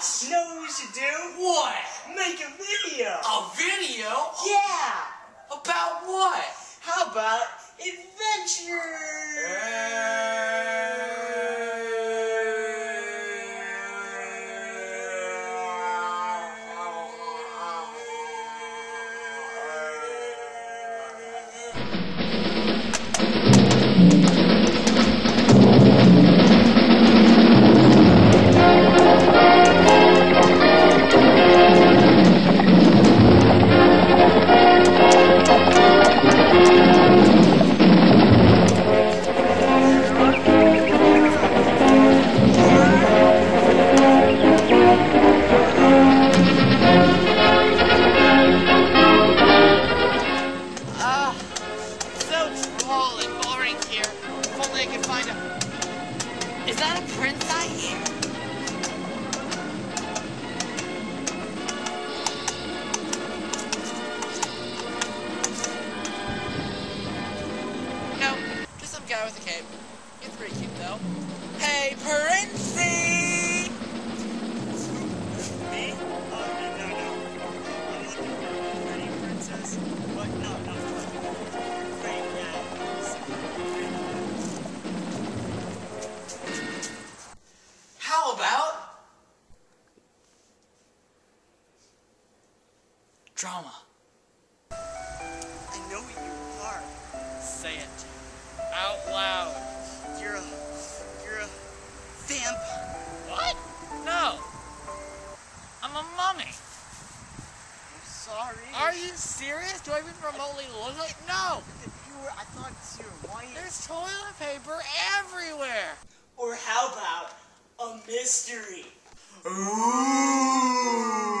What? You know what we should do? What? Make a video. A video? Yeah. About what? How about adventure? I could find a. Is that a prince I hear? No, just some guy with a cape. It's pretty cute though. Hey, Princey! Drama? I know who you are. Say it out loud. You're a, you're a vampire. What? No. I'm a mummy. I'm sorry. Are you serious? Do I even remotely look like? No. You were, I thought you were white. There's toilet paper everywhere. Or how about a mystery? Well,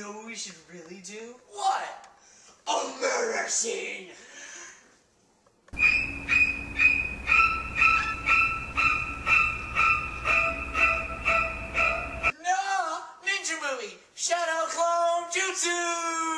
you know what we should really do? What? A murder scene! no! Ninja movie! Shadow Clone Jutsu!